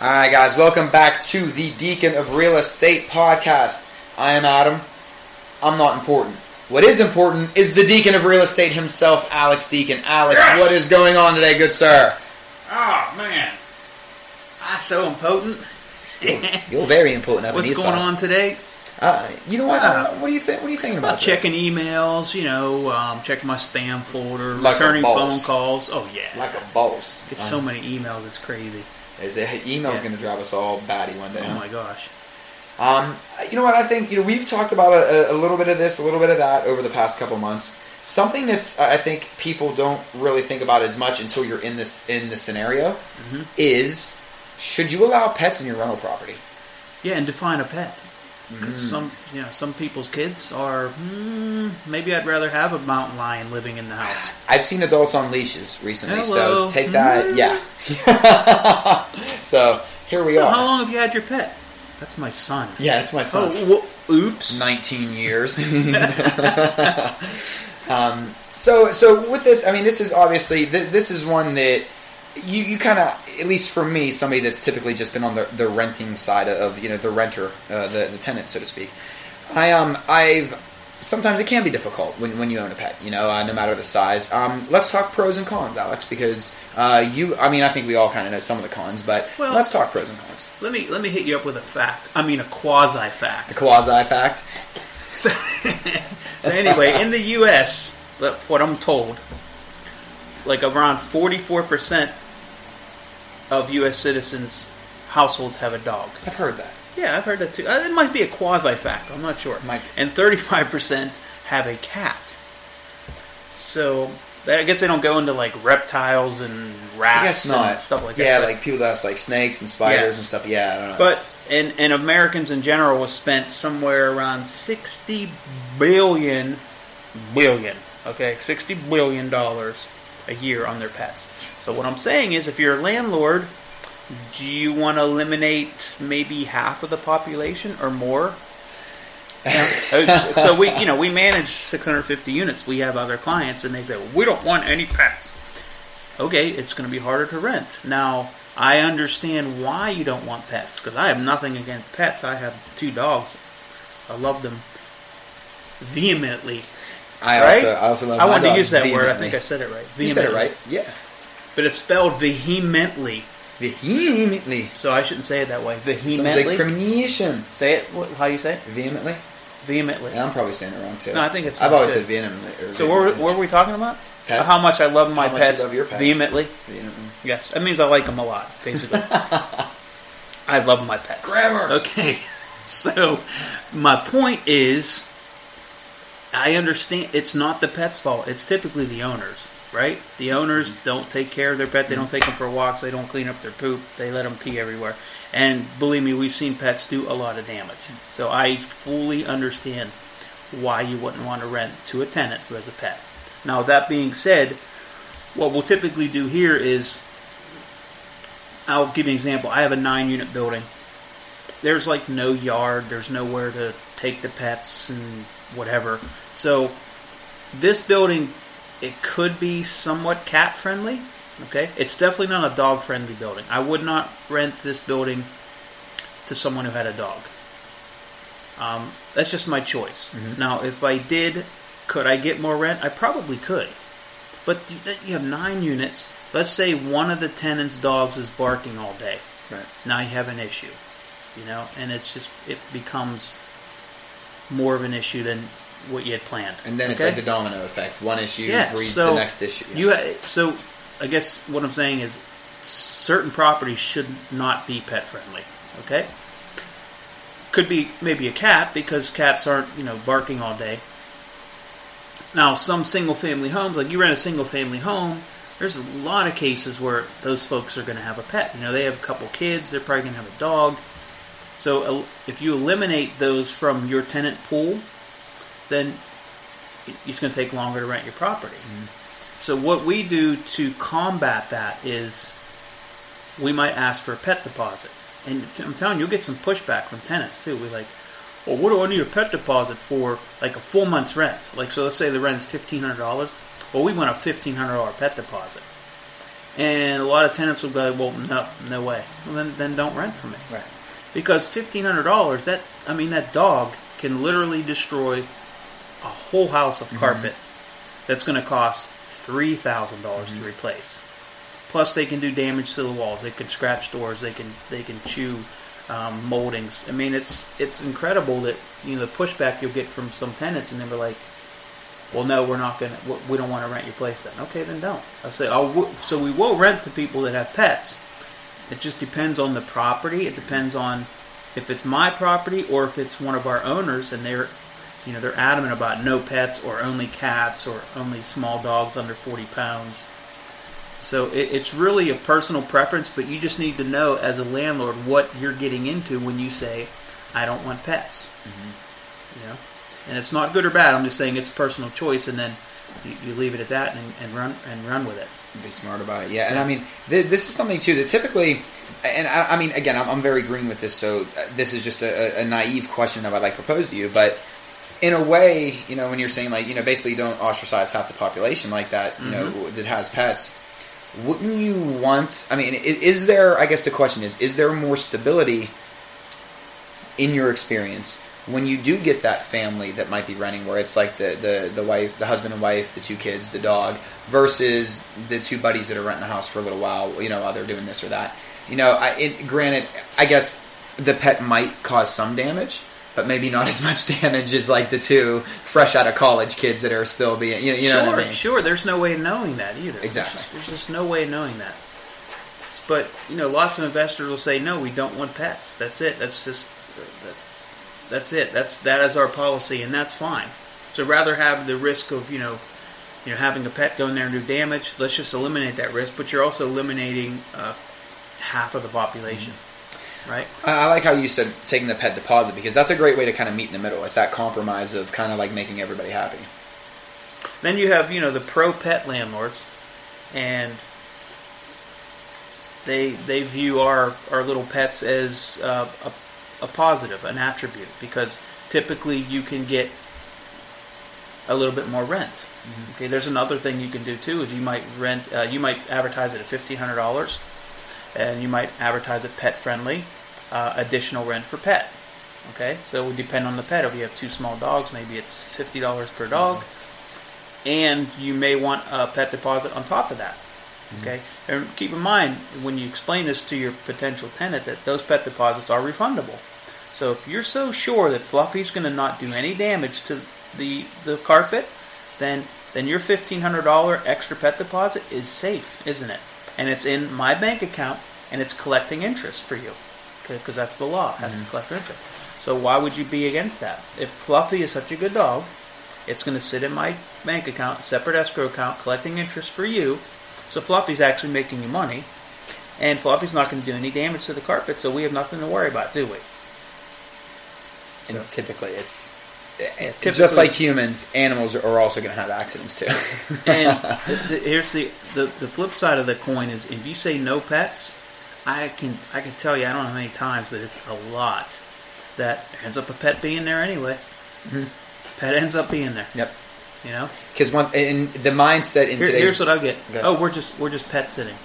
All right, guys, welcome back to the Deacon of Real Estate podcast. I am Adam. I'm not important. What is important is the Deacon of Real Estate himself, Alex Deacon. Alex, Yes! what is going on today, good sir? Oh man, I so impotent. You're very important. up What's going parts. on today? Uh, you know what? Uh, what do you think? What are you thinking about? Checking emails, you know, um, checking my spam folder, Like returning phone calls. Oh yeah. Like a boss. it's so many emails. It's crazy. Is it, email's Yeah. going to drive us all batty one day. Oh huh? my gosh. Um, you know what? I think you know we've talked about a, a little bit of this, a little bit of that over the past couple months. Something that's I think people don't really think about as much until you're in this in the scenario Mm-hmm. is should you allow pets in your rental property? Yeah, and define a pet. Mm. Some, you know, some people's kids are. Hmm, maybe I'd rather have a mountain lion living in the house. I've seen adults on leashes recently, Hello. so take that. Mm. Yeah. so here we so are. how long have you had your pet? That's my son. Yeah, it's my son. Oh, oops. 19 years. um, so, so with this, I mean, this is obviously th- this is one that you, you kind of, at least for me, somebody that's typically just been on the, the renting side of you know the renter, uh, the the tenant, so to speak. I um I've sometimes it can be difficult when, when you own a pet, you know, uh, no matter the size. Um, let's talk pros and cons, Alex, because uh, you, I mean, I think we all kind of know some of the cons, but Well- let's talk pros and cons. Let me let me hit you up with a fact. I mean, a quasi fact. The quasi fact. So, so anyway, in the U.S., what I'm told, like around 44% of U.S. citizens' households have a dog. I've heard that. Yeah, I've heard that too. Uh, It might be a quasi fact. I'm not sure. Might. And 35% have a cat. So I guess they don't go into like reptiles and rats I guess not and stuff like yeah, that. but- like people that have like snakes and spiders Yes. and stuff. Yeah, I don't know. But and and Americans in general was spent somewhere around sixty billion billion, okay, sixty billion dollars a year on their pets. So what I'm saying is, if you're a landlord, do you want to eliminate maybe half of the population or more? So we, you know, we manage 650 units. We have other clients, and they say, well, "We don't want any pets." Okay, it's going to be harder to rent. Now, I understand why you don't want pets because I have nothing against pets. I have two dogs. I love them vehemently. I right? also I also love. I wanted to use that word. I think I said it right. you said it right. Yeah, but it's spelled vehemently. vehemently. So I shouldn't say it that way. Sounds like Vehemently. say it. What, how you say it? Vehemently. Vehemently. Yeah, I'm probably saying it wrong too. No, I think it I've always good. said vehemently. So what were, what were we talking about? Pets? How much I love my How much you pets, love your pets. vehemently. Vehemently. Yes, that means I like them a lot. Basically, I love my pets. Grammar. Okay, so my point is, I understand it's not the pet's fault. It's typically the owners, right? The owners Mm-hmm. don't take care of their pet. They don't take them for walks. They don't clean up their poop. They let them pee everywhere. And believe me, we've seen pets do a lot of damage. So I fully understand why you wouldn't want to rent to a tenant who has a pet. Now, that being said, what we'll typically do here is I'll give you an example. I have a nine unit building. There's like no yard, there's nowhere to take the pets and whatever. So, this building, it could be somewhat cat friendly. Okay? It's definitely not a dog friendly building. I would not rent this building to someone who had a dog. Um, that's just my choice. Now, if I did, could I get more rent? I probably could. But you, you have nine units. Let's say one of the tenants' dogs is barking all day. Right. Now you have an issue, you know, and it's just it becomes more of an issue than what you had planned. And then it's like the domino effect. One issue Yeah, breeds so the next issue. You ha- so I guess what I'm saying is certain properties should not be pet friendly. Okay, could be maybe a cat because cats aren't you know barking all day. Now some single family homes, like you rent a single family home, there's a lot of cases where those folks are going to have a pet. You know they have a couple kids, they're probably going to have a dog. So if you eliminate those from your tenant pool, then it's going to take longer to rent your property. Mm-hmm. So what we do to combat that is we might ask for a pet deposit. And I'm telling you, you'll get some pushback from tenants too. We're like, well, what do I need a pet deposit for? Like a full month's rent. Like, so let's say the rent is $1,500. Well, we want a $1,500 pet deposit. And a lot of tenants will go, "Well, no, no way." Well, then, then don't rent from me. Right. Because fifteen hundred dollars, that I mean, that dog can literally destroy a whole house of carpet. That's going to cost three thousand dollars to replace. Plus, they can do damage to the walls. They can scratch doors. They can they can chew um, moldings. I mean, it's it's incredible that you know the pushback you'll get from some tenants, and they're like, "Well, no, we're not gonna. we- We don't want to rent your place." Then, okay, then don't. I say, "Oh, so we will rent to people that have pets." It just depends on the property. It depends on if it's my property or if it's one of our owners, and they're you know they're adamant about no pets or only cats or only small dogs under 40 pounds. So it, it's really a personal preference, but you just need to know as a landlord what you're getting into when you say, "I don't want pets." You know, and it's not good or bad. I'm just saying it's personal choice, and then you, you leave it at that and, and run and run with it. be smart about it. Yeah, and I mean, th- this is something too that typically, and I, I mean, again, I'm, I'm very green with this, so uh, this is just a, a naive question that I'd like to propose to you, but in a way, you know, when you're saying like, you know, basically don't ostracize half the population like that, you know, mm-hmm. that has pets. Wouldn't you want? I mean, is there? I guess the question is: Is there more stability in your experience when you do get that family that might be renting, where it's like the the the wife, the husband and wife, the two kids, the dog, versus the two buddies that are renting a house for a little while, you know, while they're doing this or that. You know, I, it, granted, I guess the pet might cause some damage, but maybe not as much damage as like the two fresh out of college kids that are still being, you know, you know sure, what I mean? sure. There's no way of knowing that either. There's Exactly. just, there's just no way of knowing that. But you know, lots of investors will say, "No, we don't want pets. That's it. That's just that, that's it. That's that is our policy, and that's fine." So rather have the risk of you know, you know, having a pet go in there and do damage. Let's just eliminate that risk. But you're also eliminating uh, half of the population, right? I I like how you said taking the pet deposit because that's a great way to kind of meet in the middle. It's that compromise of kind of like making everybody happy. Then you have you know the pro pet landlords, and they they view our our little pets as uh, a, a positive, an attribute, because typically you can get a little bit more rent. Okay, there's another thing you can do too is you might rent uh, you might advertise it at fifteen hundred dollars, and you might advertise it pet friendly, uh, additional rent for pet. Okay, so it would depend on the pet. If you have two small dogs, maybe it's fifty dollars per dog and you may want a pet deposit on top of that. Okay, and keep in mind when you explain this to your potential tenant that those pet deposits are refundable. So if you're so sure that Fluffy's going to not do any damage to the the carpet, then then your fifteen hundred dollar extra pet deposit is safe, isn't it? And it's in my bank account, and it's collecting interest for you, because that's the law. It has to mm-hmm. collect interest. So why would you be against that? If Fluffy is such a good dog, it's going to sit in my bank account, separate escrow account, collecting interest for you. So Fluffy's actually making you money, and Fluffy's not going to do any damage to the carpet, so we have nothing to worry about, do we? And So- typically, it's just like humans. Animals are also going to have accidents too. And the, the, here's the, the the flip side of the coin is if you say no pets, I can I can tell you I don't know how many times, but it's a lot that ends up a pet being there anyway. Mm-hmm. Pet ends up being there, yep. you know. Because one in the mindset in Here, today's here's what I get. Oh, we're just we're just pet sitting.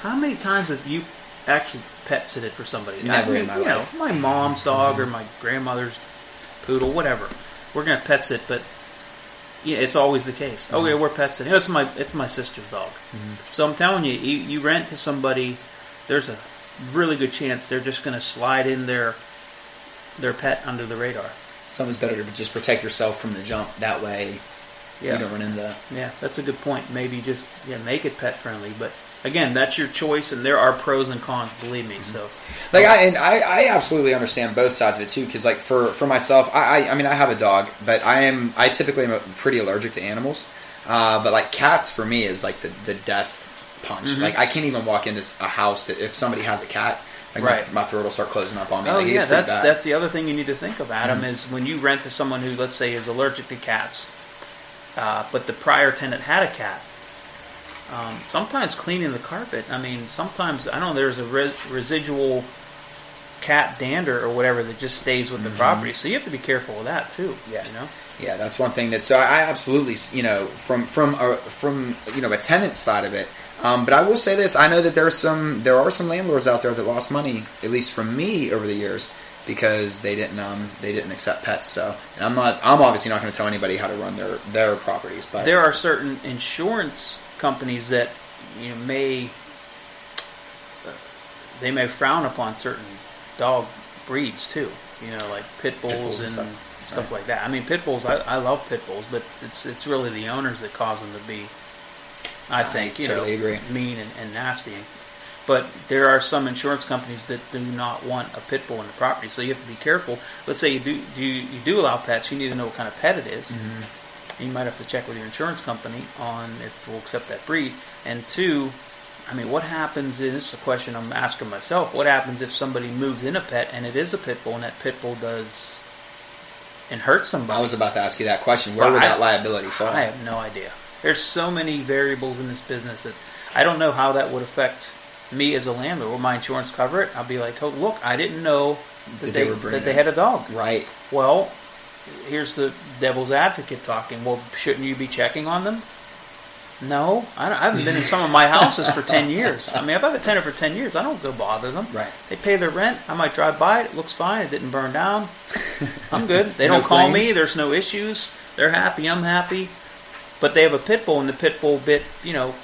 How many times have you actually pet sitted for somebody? Never I in my you know, life. my mom's dog or my grandmother's poodle, whatever. We're gonna pet sit, but yeah, it's always the case. Mm-hmm. yeah, we're pet sitting. It's my it's my sister's dog. So I'm telling you, you, you rent to somebody. There's a really good chance they're just gonna slide in their their pet under the radar. something's better to just protect yourself from the jump. That way, Yeah. you don't run into that. Yeah, that's a good point. Maybe just yeah, make it pet friendly. But again, that's your choice, and there are pros and cons. Believe me. So Like I and I, I absolutely understand both sides of it too. Because like for for myself, I, I I mean I have a dog, but I am I typically am pretty allergic to animals. Uh, but like cats for me is like the the death punch. Mm-hmm. Like I can't even walk into a house that if somebody has a cat, like Right. my, my throat will start closing up on me. oh like, yeah, that's bad. Mm-hmm. that's the other thing you need to think of, Adam. Is when you rent to someone who, let's say, is allergic to cats, uh, but the prior tenant had a cat. Um, sometimes cleaning the carpet. I mean, sometimes I don't know there's a res- residual cat dander or whatever that just stays with the property. So you have to be careful with that too. Mm-hmm. Yeah. you know. Yeah, that's one thing that. So I absolutely, you know, from from a, from you know a tenant side of it, Um, but I will say this: I know that there are some there are some landlords out there that lost money, at least from me over the years, because they didn't um, they didn't accept pets. So and I'm not I'm obviously not going to tell anybody how to run their their properties, but There are certain insurance companies that you know, may they may frown upon certain dog breeds too. You know, like pit bulls, bulls and and stuff. stuff, like that. I mean, pit bulls. I, I love pit bulls, but it's it's really the owners that cause them to be. I think you totally know agree. mean and, and nasty. But there are some insurance companies that do not want a pit bull in the property, so you have to be careful. Let's say you do do you do allow pets, you need to know what kind of pet it is. Mm-hmm. You might have to check with your insurance company on if we'll accept that breed. And two, I mean, what happens? And this is a question I'm asking myself. What happens if somebody moves in a pet and it is a pit bull, and that pit bull does and hurts somebody? I was about to ask you that question. Where Well, would I- that liability fall? I have no idea. There's so many variables in this business that I don't know how that would affect me as a landlord. Will my insurance cover it? I'll be like, oh, look, I didn't know that, they, they were that they had a dog. right. Well, here's the devil's advocate talking. Well, shouldn't you be checking on them? No, I, I haven't been in some of my houses for ten years. I mean, if I've had a tenant for ten years, I don't go bother them. Right. They pay their rent. I might drive by it. It looks fine. It didn't burn down. I'm good. They don't call me. There's no issues. They're happy. I'm happy. But they have a pit bull, and the pit bull bit, you know,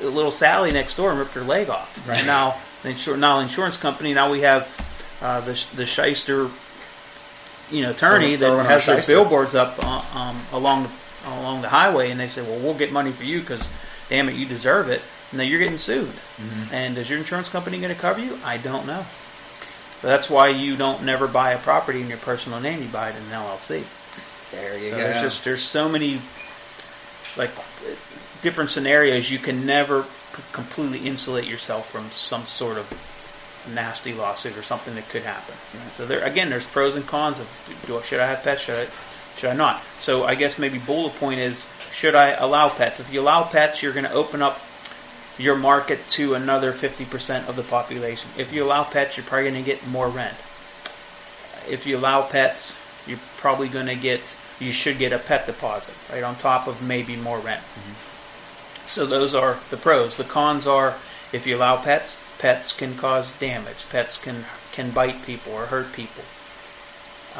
little Sally next door and ripped her leg off. Right. And now, the insur- now insurance company. Now we have uh, the the shyster, you know, attorney that Irwin R. has their billboards up uh, um, along the along the highway, and they say, "Well, we'll get money for you because, damn it, you deserve it." And then you're getting sued. Mm-hmm. And is your insurance company going to cover you? I don't know. But that's why you don't never buy a property in your personal name. You buy it in an LLC. There you So go. there's just there's so many like different scenarios you can never completely insulate yourself from some sort of nasty lawsuit or something that could happen. So there again, there's pros and cons of do, should I have pets? Should I should I not? So I guess maybe bullet point is should I allow pets? If you allow pets, you're going to open up your market to another 50% of the population. If you allow pets, you're probably going to get more rent. If you allow pets, you're probably going to get, you should get a pet deposit, right, on top of maybe more rent. Mm-hmm. So those are the pros. The cons are if you allow pets, pets can cause damage. Pets can can bite people or hurt people.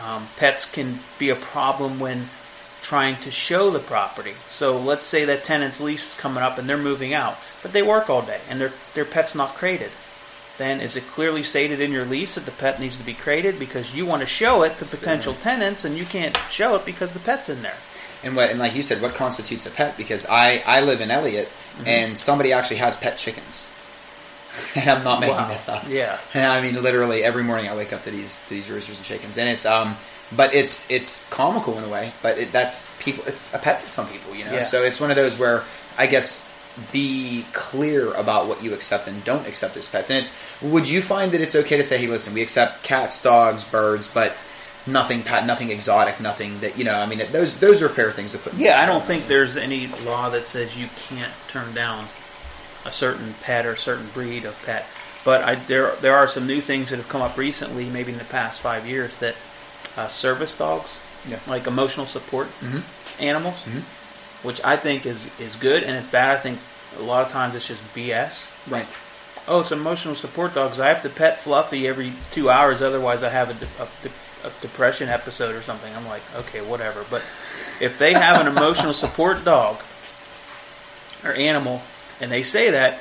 Um, pets can be a problem when trying to show the property. So let's say that tenant's lease is coming up and they're moving out, but they work all day and their their pet's not crated. Then is it clearly stated in your lease that the pet needs to be crated because you want to show it to potential tenants and you can't show it because the pet's in there? And what and like you said, what constitutes a pet? Because I I live in Elliott, Mm-hmm. and somebody actually has pet chickens. And I'm not making Wow. this up. Yeah. And I mean, literally every morning I wake up to these to these roosters and chickens, and it's um, but it's it's comical in a way. But it, that's people. It's a pet to some people, you know. Yeah. So it's one of those where I guess be clear about what you accept and don't accept as pets. And it's would you find that it's okay to say, hey, listen, we accept cats, dogs, birds, but nothing pet, nothing exotic, nothing that you know. I mean, those those are fair things to put. in Yeah, I don't think there's any law that says you can't turn down a certain pet or a certain breed of pet. But I, there there are some new things that have come up recently, maybe in the past five years, that uh, service dogs, Yeah. like emotional support Mhm. animals, which I think is is good and it's bad. I think a lot of times it's just BS. right. Oh, it's emotional support dogs. I have to pet Fluffy every two hours, otherwise I have a, de- a, de- a depression episode or something. I'm like, okay, whatever. But if they have an emotional support dog or animal, and they say that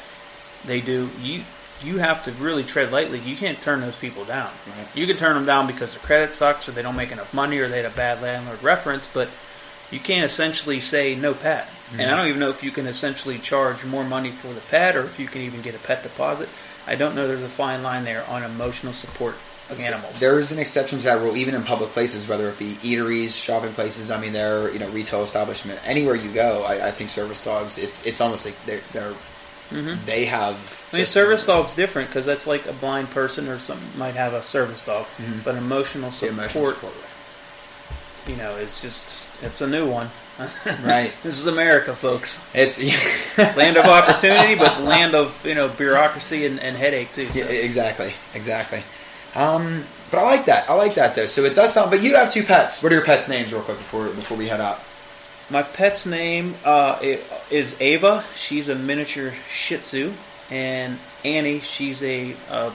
they do, you you have to really tread lightly. You can't turn those people down. Right. You can turn them down because their credit sucks, or they don't make enough money, or they had a bad landlord reference. But you can't essentially say no pet. And I mm-hmm. don't even know if you can essentially charge more money for the pet or if you can even get a pet deposit. I don't know there's a fine line there on emotional support animals. There is an exception to that rule, even in public places, whether it be eateries, shopping places. I mean, they're you know retail establishment. Anywhere you go, I, I think service dogs. It's it's almost like they're, they're they have. Mm-hmm. I mean, service dog's different because that's like a blind person or some might have a service dog, but emotional support, emotional support. you know, it's just it's a new one. Right. this is America, folks. It's Land of opportunity, but land of you know bureaucracy and, and headache too. So. Yeah, exactly, exactly. Um, but I like that. I like that though. So it does sound. But you have two pets. What are your pets' names, real quick, before before we head out? My pet's name uh, is Ava. She's a miniature Shih Tzu, and Annie. She's a, a